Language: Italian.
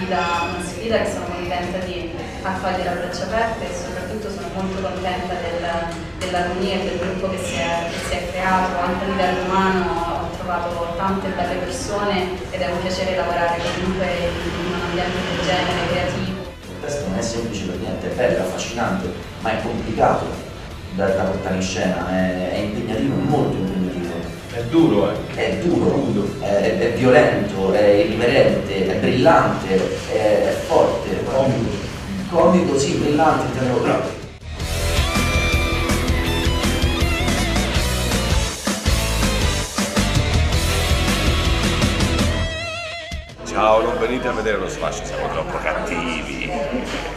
uscita che sono contenta di accogliere a braccia aperte e soprattutto sono molto contenta del, dell'armonia e del gruppo che si, è, che si, è, creato, anche a livello umano ho trovato tante belle persone ed è un piacere lavorare comunque in un ambiente del genere, creativo. Il testo non è semplice per niente, è bello, affascinante, ma è complicato da, da portare in scena, è, è impegnativo, molto impegnativo. È duro, eh. È duro, è, è, violento, è irriverente, è brillante, è, è forte. Comico. Comico, sì, brillante, intendo proprio. Ciao, non venite a vedere lo sfascio, siamo troppo cattivi.